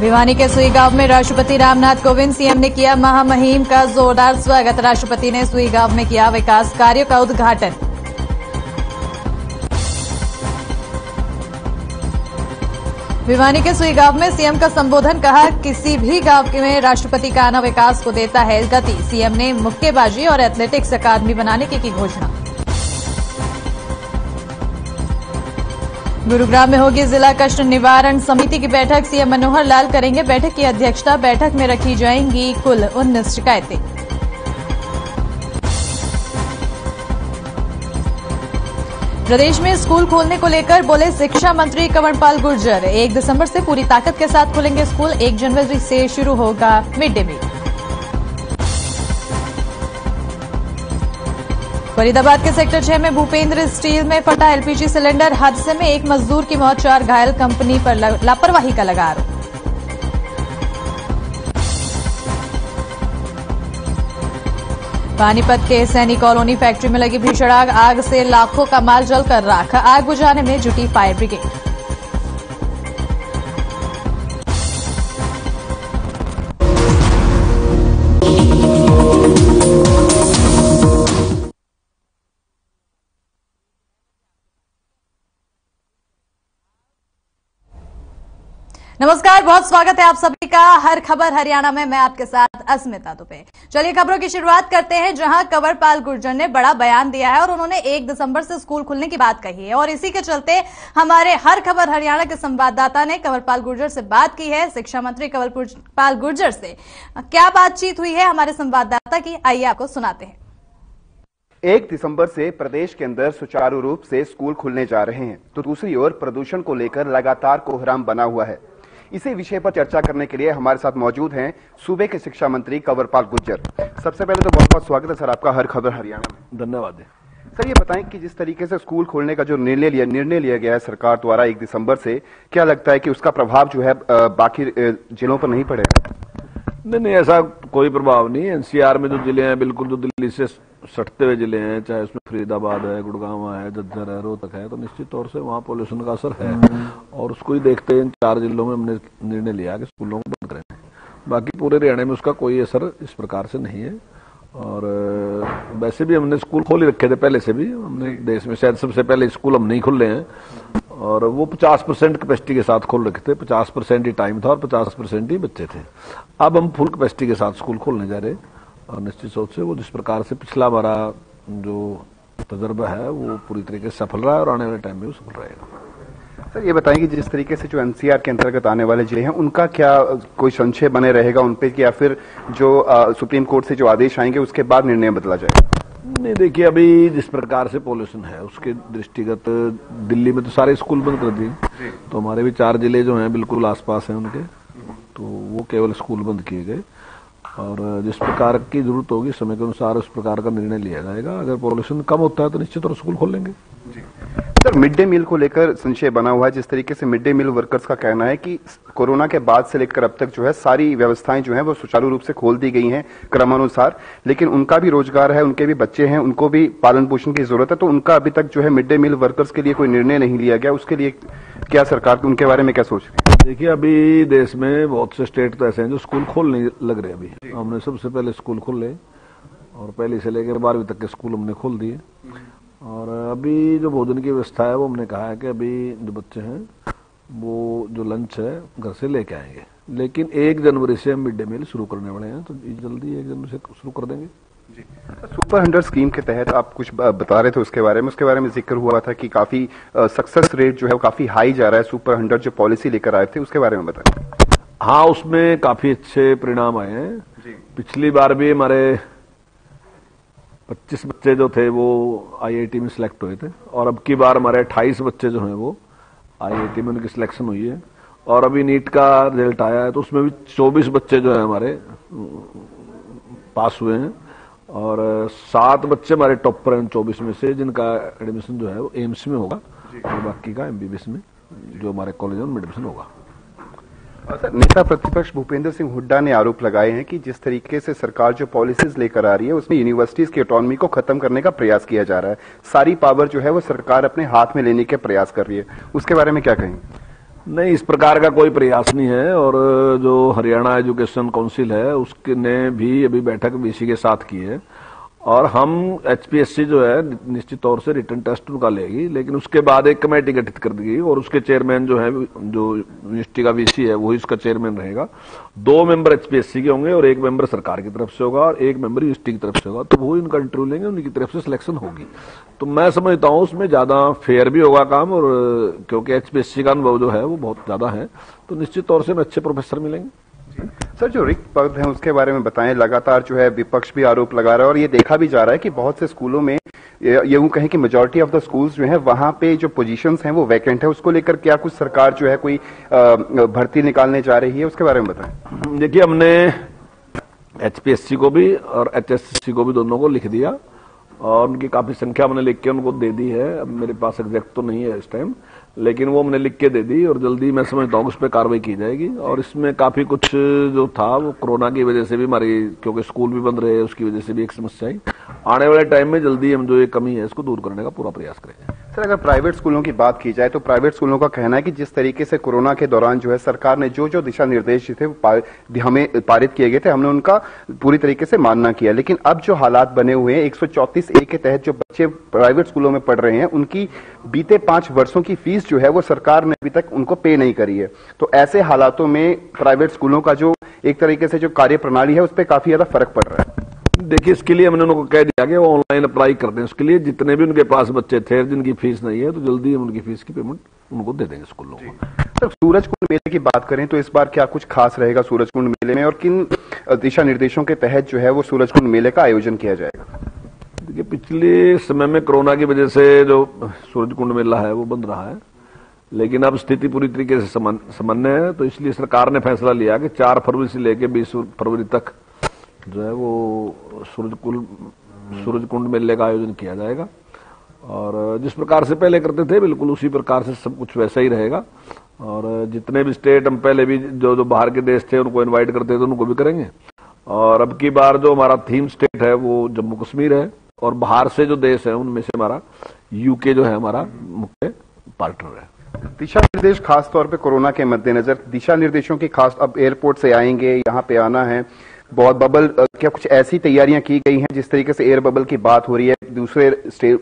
भिवानी के सुई गाँव में राष्ट्रपति रामनाथ कोविंद सीएम ने किया महामहिम का जोरदार स्वागत। राष्ट्रपति ने सुई गाँव में किया विकास कार्यों का उद्घाटन। भिवानी के सुई गाँव में सीएम का संबोधन कहा किसी भी गाँव में राष्ट्रपति का आना विकास को देता है गति। सीएम ने मुक्केबाजी और एथलेटिक्स अकादमी बनाने की, घोषणा। गुरुग्राम में होगी जिला कष्ट निवारण समिति की बैठक। सीएम मनोहर लाल करेंगे बैठक की अध्यक्षता। बैठक में रखी जाएँगी कुल उन्नीस शिकायतें। प्रदेश में स्कूल खोलने को लेकर बोले शिक्षा मंत्री कंवरपाल गुर्जर। एक दिसंबर से पूरी ताकत के साथ खुलेंगे स्कूल। एक जनवरी से शुरू होगा मिड डे मील। फरीदाबाद के सेक्टर छह में भूपेंद्र स्टील में फटा एलपीजी सिलेंडर। हादसे में एक मजदूर की मौत, चार घायल, कंपनी पर लापरवाही का लगा आरोप। पानीपत के सैनी कॉलोनी फैक्ट्री में लगी भीषण आग। आग से लाखों का माल जलकर राख। आग बुझाने में जुटी फायर ब्रिगेड। नमस्कार, बहुत स्वागत है आप सभी का हर खबर हरियाणा में, मैं आपके साथ अस्मिता दुबे। चलिए खबरों की शुरुआत करते हैं, जहाँ कंवरपाल गुर्जर ने बड़ा बयान दिया है और उन्होंने एक दिसंबर से स्कूल खुलने की बात कही है। और इसी के चलते हमारे हर खबर हरियाणा के संवाददाता ने कंवरपाल गुर्जर से बात की है। शिक्षा मंत्री कंवरपाल गुर्जर से क्या बातचीत हुई है हमारे संवाददाता की, आइए आपको सुनाते हैं। एक दिसंबर से प्रदेश के अंदर सुचारू रूप से स्कूल खुलने जा रहे हैं तो दूसरी ओर प्रदूषण को लेकर लगातार कोहराम बना हुआ है। इसी विषय पर चर्चा करने के लिए हमारे साथ मौजूद हैं सूबे के शिक्षा मंत्री कंवरपाल गुज्जर। सबसे पहले तो बहुत बहुत स्वागत है सर आपका हर खबर हरियाणा में। धन्यवाद। सर ये बताएँ कि जिस तरीके से स्कूल खोलने का जो निर्णय लिया निर्णय लिया गया है सरकार द्वारा एक दिसंबर से क्या लगता है कि उसका प्रभाव जो है बाकी जिलों पर नहीं पड़ेगा? नहीं नहीं ऐसा कोई प्रभाव नहीं एनसीआर में जो ज़िले हैं बिल्कुल जो दिल्ली से सटते हुए ज़िले हैं चाहे उसमें फरीदाबाद है गुड़गांव है जज्जर है रोहतक है तो निश्चित तौर से वहाँ पॉल्यूशन का असर है। और उसको ही देखते हैं इन चार जिलों में हमने निर्णय लिया कि स्कूलों को बंद करें। बाकी पूरे हरियाणा में उसका कोई असर इस प्रकार से नहीं है। और वैसे भी हमने स्कूल खोल ही रखे थे पहले से भी। हमने देश में शायद सबसे पहले स्कूल हम नहीं खुले हैं। और वो 50 परसेंट कैपेसिटी के साथ खोल रखे थे। 50 परसेंट ही टाइम था और 50 परसेंट ही बच्चे थे। अब हम फुल कैपेसिटी के साथ स्कूल खोलने जा रहे हैं। निश्चित रूप से वो जिस प्रकार से पिछला हमारा जो तजर्बा है वो पूरी तरीके से सफल रहा है और आने वाले टाइम में भी सफल रहेगा। सर ये बताएँ कि जिस तरीके से जो एनसीआर के अंतर्गत आने वाले ज़िले हैं उनका क्या कोई संशय बने रहेगा उन पर या फिर जो आ, सुप्रीम कोर्ट से जो आदेश आएँगे उसके बाद निर्णय बदला जाएगा? नहीं देखिए अभी जिस प्रकार से पॉल्यूशन है उसके दृष्टिगत दिल्ली में तो सारे स्कूल बंद कर दिए। तो हमारे भी चार ज़िले जो हैं बिल्कुल आसपास हैं उनके तो वो केवल स्कूल बंद किए गए। और जिस प्रकार की ज़रूरत होगी, समय के अनुसार उस प्रकार का निर्णय लिया जाएगा। अगर पॉपुलेशन कम होता है तो निश्चित तौर स्कूल खोलेंगे मिड डे मील को लेकर संशय बना हुआ है जिस तरीके से मिड डे मील वर्कर्स का कहना है कि कोरोना के बाद से लेकर अब तक जो है सारी व्यवस्थाएँ जो है वो सुचारू रूप से खोल दी गई हैं क्रमानुसार लेकिन उनका भी रोज़गार है उनके भी बच्चे हैं उनको भी पालन पोषण की ज़रूरत है तो उनका अभी तक जो है मिड डे मील वर्कर्स के लिए कोई निर्णय नहीं लिया गया उसके लिए क्या सरकार उनके बारे में क्या सोच रही है? देखिए अभी देश में बहुत से स्टेट तो ऐसे हैं जो स्कूल खोल नहीं लग रहे अभी। हमने सबसे पहले स्कूल खोल ले और पहली से लेकर बारहवीं तक के स्कूल हमने खोल दिए। और अभी जो भोजन की व्यवस्था है वो हमने कहा है कि अभी जो बच्चे हैं वो जो लंच है घर से लेके आएँगे। लेकिन एक जनवरी से हम मिड डे मील शुरू करने वाले हैं तो जल्दी एक जनवरी से शुरू कर देंगे। जी। सुपर हंड्रेड स्कीम के तहत आप कुछ बता रहे थे उसके बारे में। उसके बारे में ज़िक्र हुआ था कि काफ़ी सक्सेस रेट जो है वो काफ़ी हाई जा रहा है। सुपर हंड्रेड जो पॉलिसी लेकर आए थे उसके बारे में बताएँ। हाँ उसमें काफ़ी अच्छे परिणाम आए हैं। पिछली बार भी हमारे 25 बच्चे जो थे वो आईआईटी में सिलेक्ट हुए थे। और अब की बार हमारे 28 बच्चे जो हैं वो आईआईटी में उनकी सिलेक्शन हुई है। और अभी नीट का रिज़ल्ट आया है तो उसमें भी 24 बच्चे जो हैं हमारे पास हुए हैं। और सात बच्चे हमारे टॉपर हैं चौबीस में से जिनका एडमिशन जो है वो एम्स में होगा। और बाकी का एमबीबीएस में जो हमारे कॉलेज में एडमिशन होगा। नेता प्रतिपक्ष भूपेंद्र सिंह हुड्डा ने आरोप लगाए हैं कि जिस तरीके से सरकार जो पॉलिसीज़ लेकर आ रही है, उसमें यूनिवर्सिटीज की ऑटोनॉमी को खत्म करने का प्रयास किया जा रहा है। सारी पावर जो है, वो सरकार अपने हाथ में लेने के प्रयास कर रही है। उसके बारे में क्या कहेंगे? नहीं, इस प्रकार का कोई प्रयास नहीं है और, जो हरियाणा एजुकेशन काउंसिल है उसने भी अभी बैठक बीसी के साथ की है। और हम एचपीएससी जो है, निश्चित तौर से रिटर्न टेस्ट उनका लेगी, लेकिन उसके बाद एक कमेटी गठित कर दी गई, और उसके चेयरमैन जो है, जो यूनिवर्सिटी का वीसी है, वही इसका चेयरमैन रहेगा। दो मेंबर एचपीएससी के होंगे, और एक मेंबर सरकार की तरफ़ से होगा, और एक मेंबर यूनिवर्सिटी की तरफ़ से होगा तो वो इनका इंटरव्यू लेंगे, उनकी तरफ़ से सिलेक्शन होगी। तो मैं समझता हूँ उसमें ज़्यादा फेयर भी होगा काम, और क्योंकि एचपीएससी का अनुभव जो है, वो बहुत ज़्यादा है तो निश्चित तौर से हमें अच्छे प्रोफेसर मिलेंगे। सर, जो रिक्त पद हैं, उसके बारे में बताएँ। लगातार जो है, विपक्ष भी आरोप लगा रहा है और ये देखा भी जा रहा है कि बहुत से स्कूलों में, ये वो कहें कि मेजोरिटी ऑफ़ द स्कूल्स जो है, वहाँ पे जो पोजीशंस हैं, वो वैकेंट है। उसको लेकर क्या कुछ सरकार जो है, कोई भर्ती निकालने जा रही है, उसके बारे में बताएँ। देखिए, हमने एचपीएससी को भी और एचएससी को भी दोनों को लिख दिया। और उनकी काफ़ी संख्या मैंने लिख के उनको दे दी है। अब मेरे पास एग्जैक्ट तो नहीं है इस टाइम लेकिन वो मैंने लिख के दे दी और जल्दी मैं समझता हूँ उस पर कार्रवाई की जाएगी। और इसमें काफ़ी कुछ जो था वो कोरोना की वजह से भी हमारी, क्योंकि स्कूल भी बंद रहे, उसकी वजह से भी एक समस्या आई। आने वाले टाइम में जल्दी हम जो ये कमी है, इसको दूर करने का पूरा प्रयास करेंगे। सर, अगर प्राइवेट स्कूलों की बात की जाए तो प्राइवेट स्कूलों का कहना है कि जिस तरीके से कोरोना के दौरान जो है सरकार ने जो जो दिशा निर्देश थे हमें, पारित किए गए थे, हमने उनका पूरी तरीके से मानना किया। लेकिन अब जो हालात बने हुए हैं, एक ए के तहत जो बच्चे प्राइवेट स्कूलों में पढ़ रहे हैं, उनकी बीते पाँच वर्षों की फ़ीस जो है, वो सरकार ने अभी तक उनको पे नहीं करी है। तो ऐसे हालातों में प्राइवेट स्कूलों का जो एक तरीके से जो कार्य प्रणाली है, उस पर काफ़ी ज़्यादा फ़र्क पड़ रहा है। देखिए इसके लिए हमने उनको कह दिया कि वो ऑनलाइन अप्लाई कर दें। उसके लिए जितने भी उनके पास बच्चे थे जिनकी फ़ीस नहीं है तो जल्दी हम उनकी फ़ीस की पेमेंट उनको दे देंगे स्कूलों को। सर सूरज कुंड मेले की बात करें तो इस बार क्या कुछ खास रहेगा सूरज कुंड मेले में और किन दिशा निर्देशों के तहत जो है वो सूरज कुंड मेले का आयोजन किया जाएगा? देखिए पिछले समय में कोरोना की वजह से जो सूरज कुंड मेला है वो बंद रहा है। लेकिन अब स्थिति पूरी तरीके से सामान्य है तो इसलिए सरकार ने फैसला लिया कि चार फरवरी से लेकर बीस फरवरी तक जो है वो सूरज कुल, सूरज कुंड मेले का आयोजन किया जाएगा। और जिस प्रकार से पहले करते थे, बिल्कुल उसी प्रकार से सब कुछ वैसा ही रहेगा। और जितने भी स्टेट हम पहले भी जो जो बाहर के देश थे, उनको इनवाइट करते थे उनको भी करेंगे। और अब की बार जो हमारा थीम स्टेट है, वो जम्मू कश्मीर है। और बाहर से जो देश है, उनमें से हमारा यूके जो है, हमारा मुख्य पार्टनर है। दिशा निर्देश खास तौर पे कोरोना के मद्देनजर, दिशा निर्देशों की खास, अब एयरपोर्ट से आएँगे, यहाँ पे आना है। बहुत बबल क्या कुछ ऐसी तैयारियाँ की गई हैं जिस तरीके से एयर बबल की बात हो रही है? दूसरे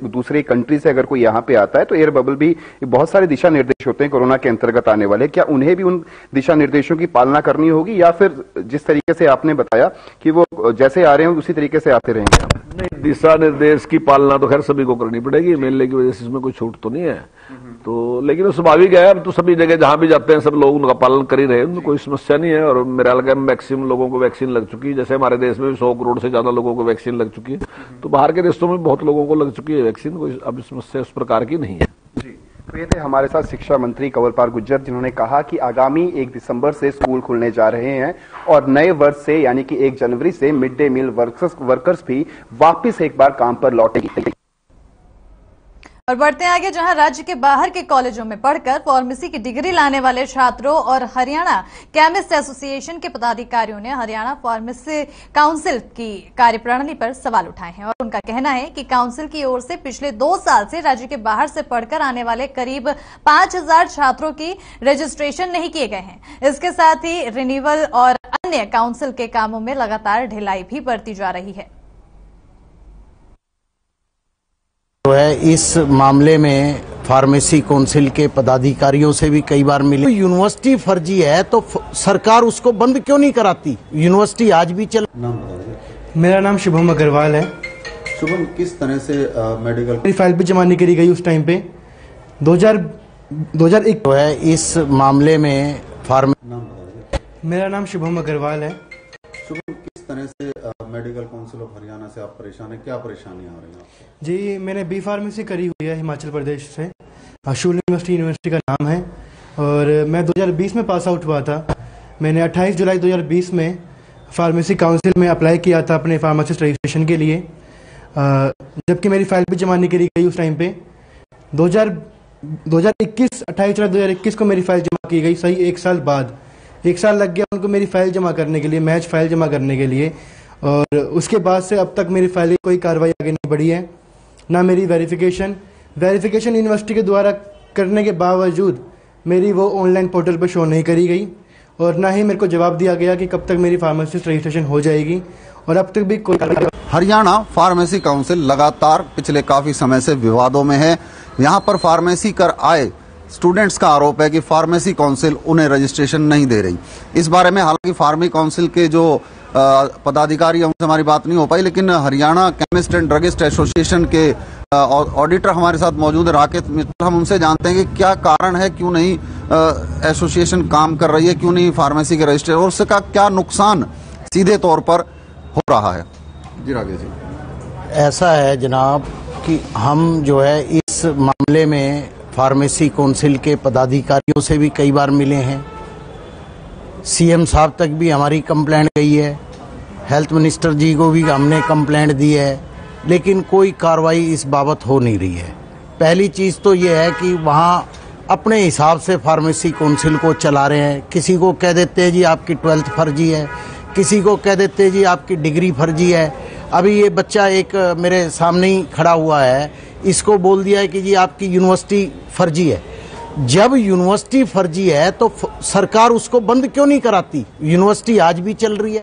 दूसरे कंट्री से अगर कोई यहाँ पे आता है तो एयर बबल भी बहुत सारे दिशा निर्देश होते हैं कोरोना के अंतर्गत आने वाले। क्या उन्हें भी उन दिशा निर्देशों की पालना करनी होगी या फिर जिस तरीके से आपने बताया कि वो जैसे आ रहे हैं, उसी तरीके से आते रहेंगे? नहीं दिशा निर्देश की पालना तो खैर सभी को करनी पड़ेगी। मेले की वजह से इसमें कोई छूट तो नहीं है। तो लेकिन स्वाभाविक है अब तो सभी जगह जहाँ भी जाते हैं, सब लोग उनका पालन कर ही रहे हैं कोई समस्या नहीं है, और मेरा लगा मैक्सिमम लोगों को वैक्सीन लग चुकी है, जैसे हमारे देश में भी सौ करोड़ से ज़्यादा लोगों को वैक्सीन लग चुकी है तो बाहर के देशों में बहुत लोगों को लग चुकी है वैक्सीन, कोई अब समस्या उस प्रकार की नहीं है। तो ये थे हमारे साथ शिक्षा मंत्री कंवरपाल गुज्जर, जिन्होंने कहा कि आगामी एक दिसंबर से स्कूल खुलने जा रहे हैं, और नए वर्ष से, यानी कि एक जनवरी से mid day meal workers workers भी वापस एक बार काम पर लौटेंगे। और बढ़ते आगे, जहाँ राज्य के बाहर के कॉलेजों में पढ़कर फार्मेसी की डिग्री लाने वाले छात्रों और हरियाणा केमिस्ट एसोसिएशन के पदाधिकारियों ने हरियाणा फार्मेसी काउंसिल की कार्यप्रणाली पर सवाल उठाए हैं और उनका कहना है कि काउंसिल की ओर से पिछले दो साल से राज्य के बाहर से पढ़कर आने वाले करीब पाँच छात्रों की रजिस्ट्रेशन नहीं किए गए हैं। इसके साथ ही रिन्यूअल और अन्य काउंसिल के कामों में लगातार ढिलाई भी बढ़ती जा रही है। जो है इस मामले में फार्मेसी काउंसिल के पदाधिकारियों से भी कई बार मिले। यूनिवर्सिटी फर्जी है तो सरकार उसको बंद क्यों नहीं कराती? यूनिवर्सिटी आज भी चल नाम मेरा नाम शुभम अग्रवाल है। शुभम किस तरह से आ, मेडिकल मेरी फ़ाइल भी जमा नहीं करी गई उस टाइम पे। 2000 2001 जो है इस मामले में फार्मे नाम मेरा नाम शुभम अग्रवाल है। शुभम तरह से मेडिकल काउंसिल ऑफ़ हरियाणा से आप परेशान है? क्या परेशानी आ रही है जी, मैंने बी फार्मेसी करी हुई है हिमाचल प्रदेश से। अशूल यूनिवर्सिटी यूनिवर्सिटी का नाम है। और मैं 2020 में पास आउट हुआ था। मैंने 28 जुलाई 2020 में फार्मेसी काउंसिल में अप्लाई किया था अपने फार्मासिस्ट रजिस्ट्रेशन के लिए। जबकि मेरी फ़ाइल भी जमा नहीं करी गई उस टाइम पे। 2000 2021 28 जुलाई 2021 को मेरी फ़ाइल जमा की गई, सही एक साल बाद। एक साल लग गया उनको मेरी फ़ाइल जमा करने के लिए, मैच फ़ाइल जमा करने के लिए। और उसके बाद से अब तक मेरी फ़ाइल कोई कार्रवाई आगे नहीं बढ़ी है, ना मेरी वेरिफिकेशन वेरिफिकेशन यूनिवर्सिटी के द्वारा करने के बावजूद मेरी वो ऑनलाइन पोर्टल पर शो नहीं करी गई और ना ही मेरे को जवाब दिया गया कि कब तक मेरी फार्मासिस्ट रजिस्ट्रेशन हो जाएगी और अब तक भी कोई हरियाणा फार्मेसी काउंसिल लगातार पिछले काफ़ी समय से विवादों में है। यहाँ पर फार्मेसी कर आए स्टूडेंट्स का आरोप है कि फार्मेसी काउंसिल उन्हें रजिस्ट्रेशन नहीं दे रही। इस बारे में हालाँकि फार्मी काउंसिल के जो पदाधिकारी हैं, उनसे हमारी बात नहीं हो पाई, लेकिन Haryana chemist and druggist association के ऑडिटर हमारे साथ मौजूद है, राकेश मित्तल। हम उनसे जानते हैं कि क्या कारण है, क्यों नहीं एसोसिएशन काम कर रही है, क्यों नहीं फार्मेसी के रजिस्ट्रेशन, और उसका क्या नुकसान सीधे तौर पर हो रहा है। जी राकेश जी। ऐसा है जनाब कि हम जो है इस मामले में फार्मेसी काउंसिल के पदाधिकारियों से भी कई बार मिले हैं। सीएम साहब तक भी हमारी कंप्लेंट गई है। हेल्थ मिनिस्टर जी को भी हमने कंप्लेंट दी है, लेकिन कोई कार्रवाई इस बाबत हो नहीं रही है। पहली चीज़ तो ये है कि वहाँ अपने हिसाब से फार्मेसी काउंसिल को चला रहे हैं। किसी को कह देते हैं, जी, आपकी ट्वेल्थ फर्जी है। किसी को कह देते हैं, जी, आपकी डिग्री फर्जी है। अभी ये बच्चा एक मेरे सामने ही खड़ा हुआ है। इसको बोल दिया है कि जी आपकी यूनिवर्सिटी फर्जी है। जब यूनिवर्सिटी फर्जी है तो सरकार उसको बंद क्यों नहीं कराती? यूनिवर्सिटी आज भी चल रही है।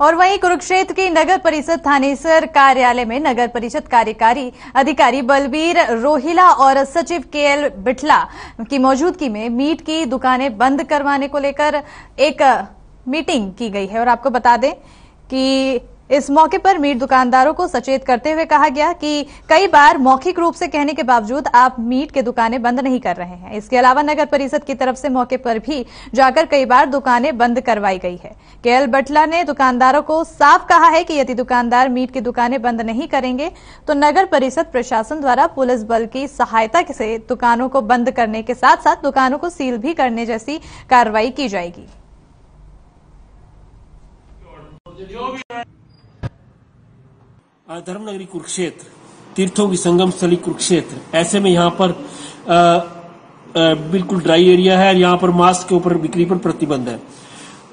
और वहीं कुरुक्षेत्र की नगर परिषद थानेसर कार्यालय में नगर परिषद कार्यकारी अधिकारी बलबीर रोहिला और सचिव केएल बिटला की मौजूदगी में मीट की दुकानें बंद करवाने को लेकर एक मीटिंग की गई है। और आपको बता दें कि इस मौके पर मीट दुकानदारों को सचेत करते हुए कहा गया कि कई बार मौखिक रूप से कहने के बावजूद आप मीट के दुकानें बंद नहीं कर रहे हैं। इसके अलावा नगर परिषद की तरफ़ से मौके पर भी जाकर कई बार दुकानें बंद करवाई गई है। केएल बटला ने दुकानदारों को साफ़ कहा है कि यदि दुकानदार मीट की दुकानें बंद नहीं करेंगे तो नगर परिषद प्रशासन द्वारा पुलिस बल की सहायता से दुकानों को बंद करने के साथ साथ दुकानों को सील भी करने जैसी कार्रवाई की जाएगी। धर्मनगरी कुरुक्षेत्र तीर्थों की संगम स्थली कुरुक्षेत्र। ऐसे में यहाँ पर अ, अ, बिल्कुल ड्राई एरिया है यहाँ पर मास्क के ऊपर बिक्री पर प्रतिबंध है।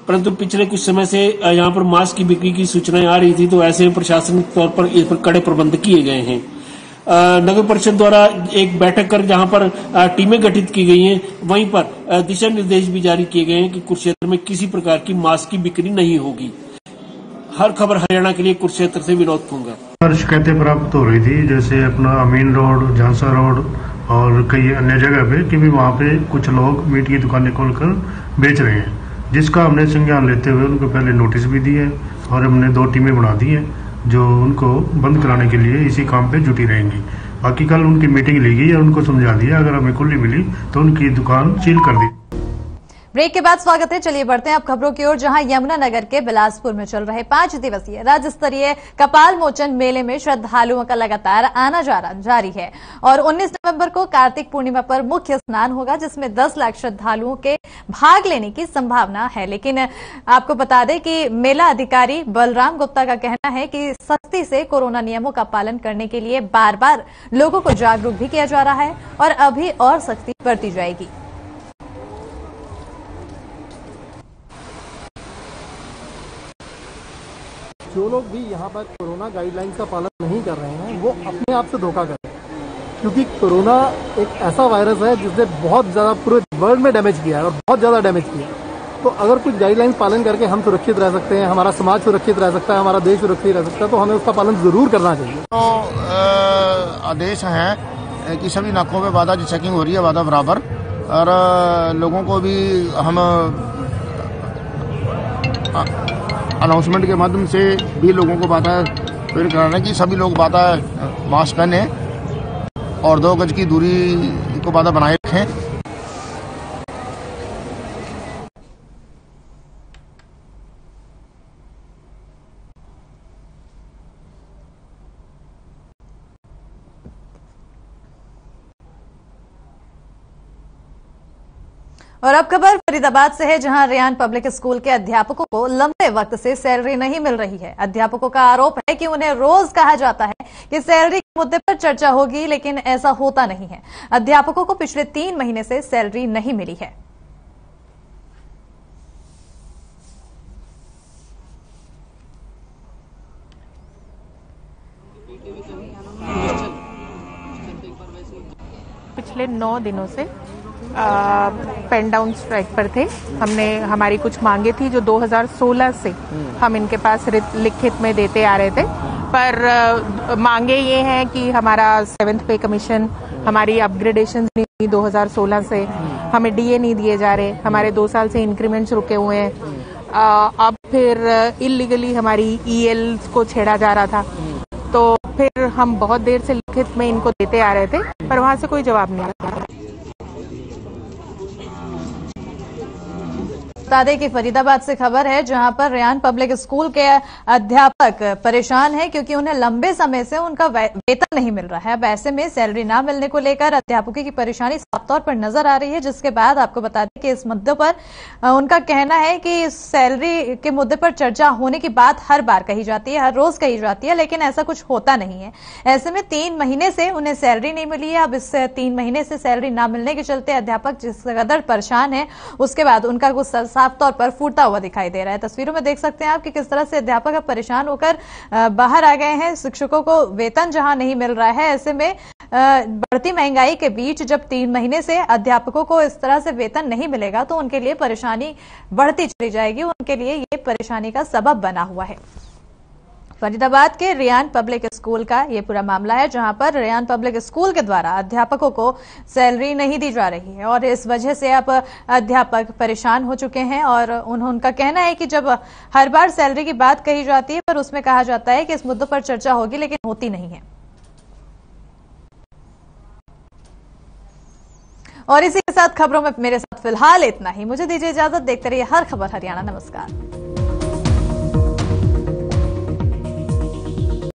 परंतु पिछले कुछ समय से यहाँ पर मास्क की बिक्री की सूचनाएँ आ रही थी तो ऐसे में प्रशासनिक तौर पर इस पर कड़े प्रबंध किए गए हैं। नगर परिषद द्वारा एक बैठक कर जहाँ पर टीमें गठित की गई हैं वहीं पर दिशा निर्देश भी जारी किए गए हैं कि कुरुक्षेत्र में किसी प्रकार की मास्क की बिक्री नहीं होगी। हर खबर हरियाणा के लिए कुरुक्षेत्र से विनोद पर शिकायतें प्राप्त हो रही थी, जैसे अपना अमीन रोड, झांसा रोड और कई अन्य जगह पे कि भी वहाँ पे कुछ लोग मीट की दुकानें खोलकर बेच रहे हैं। जिसका हमने संज्ञान लेते हुए उनको पहले नोटिस भी दिए और हमने दो टीमें बना दी है, जो उनको बंद कराने के लिए इसी काम पे जुटी रहेंगी। बाकी कल उनकी मीटिंग ली गई और उनको समझा दिया, अगर हमें खुली मिली तो उनकी दुकान सील कर दी। ब्रेक के बाद स्वागत है। चलिए बढ़ते हैं अब खबरों की ओर, जहाँ यमुनानगर के बिलासपुर में चल रहे पाँच दिवसीय राज्य स्तरीय कपाल मोचन मेले में श्रद्धालुओं का लगातार आना जाना जारी है। और 19 नवंबर को कार्तिक पूर्णिमा पर मुख्य स्नान होगा, जिसमें 10 लाख श्रद्धालुओं के भाग लेने की संभावना है। लेकिन आपको बता दें कि मेला अधिकारी बलराम गुप्ता का कहना है कि सख्ती से कोरोना नियमों का पालन करने के लिए बार बार लोगों को जागरूक भी किया जा रहा है और अभी और सख्ती बरती जाएगी। जो लोग भी यहाँ पर कोरोना गाइडलाइंस का पालन नहीं कर रहे हैं, वो अपने आप से धोखा कर रहे हैं। क्योंकि कोरोना एक ऐसा वायरस है जिसने बहुत ज़्यादा पूरे वर्ल्ड में डैमेज किया है और बहुत ज़्यादा डैमेज किया है। तो अगर कुछ गाइडलाइंस पालन करके हम सुरक्षित रह सकते हैं, हमारा समाज सुरक्षित रह सकता है, हमारा देश सुरक्षित रह सकता है तो हमें उसका पालन ज़रूर करना चाहिए। तो आदेश है, कि सभी नाकों पे वादा जो चेकिंग हो रही है वादा बराबर। और लोगों को भी हम अनाउंसमेंट के माध्यम से भी लोगों को बाधा प्रेरित कराना है कि सभी लोग बाधा मास्क पहने और दो गज की दूरी को बाधा बनाए रखें। और अब खबर फरीदाबाद से है, जहाँ रियान पब्लिक स्कूल के अध्यापकों को लंबे वक्त से सैलरी नहीं मिल रही है। अध्यापकों का आरोप है कि उन्हें रोज कहा जाता है कि सैलरी के मुद्दे पर चर्चा होगी, लेकिन ऐसा होता नहीं है। अध्यापकों को पिछले तीन महीने से सैलरी नहीं मिली है। पिछले नौ दिनों से पेन डाउन स्ट्राइक पर थे। हमने हमारी कुछ मांगे थी जो 2016 से हम इनके पास लिखित में देते आ रहे थे। पर आ, मांगे ये हैं कि हमारा सेवेंथ पे कमीशन हमारी अपग्रेडेशन नहीं हुई 2016 से। हमें डीए नहीं दिए जा रहे। हमारे दो साल से इंक्रीमेंट्स रुके हुए हैं। अब फिर इलीगली हमारी ईएल को छेड़ा जा रहा था। तो फिर हम बहुत देर से लिखित में इनको देते आ रहे थे पर वहाँ से कोई जवाब नहीं आया। बता दें कि फरीदाबाद से खबर है, जहाँ पर रियान पब्लिक स्कूल के अध्यापक परेशान हैं क्योंकि उन्हें लंबे समय से उनका वेतन नहीं मिल रहा है। अब ऐसे में सैलरी ना मिलने को लेकर अध्यापकों की परेशानी साफ़ तौर पर नज़र आ रही है, जिसके बाद आपको बता दें कि इस मुद्दे पर उनका कहना है कि सैलरी के मुद्दे पर चर्चा होने की बात हर बार कही जाती है, हर रोज कही जाती है, लेकिन ऐसा कुछ होता नहीं है। ऐसे में तीन महीने से उन्हें सैलरी नहीं मिली है। अब इस तीन महीने से सैलरी ना मिलने के चलते अध्यापक जिस कदर परेशान है, उसके बाद उनका गुस्सा साफ़ तौर पर फूटता हुआ दिखाई दे रहा है। तस्वीरों में देख सकते हैं आप कि किस तरह से अध्यापक अब परेशान होकर बाहर आ गए हैं। शिक्षकों को वेतन जहाँ नहीं मिल रहा है, ऐसे में बढ़ती महँगाई के बीच जब तीन महीने से अध्यापकों को इस तरह से वेतन नहीं मिलेगा तो उनके लिए परेशानी बढ़ती चली जाएगी। उनके लिए ये परेशानी का सबब बना हुआ है। फरीदाबाद के रियान पब्लिक स्कूल का ये पूरा मामला है, जहाँ पर रियान पब्लिक स्कूल के द्वारा अध्यापकों को सैलरी नहीं दी जा रही है और इस वजह से अब अध्यापक परेशान हो चुके हैं और उनका कहना है कि जब हर बार सैलरी की बात कही जाती है, पर उसमें कहा जाता है कि इस मुद्दों पर चर्चा होगी, लेकिन होती नहीं है। और इसी के साथ खबरों में मेरे साथ फ़िलहाल इतना ही। मुझे दीजिए इजाज़त, देखते रहिए हर खबर हरियाणा। नमस्कार।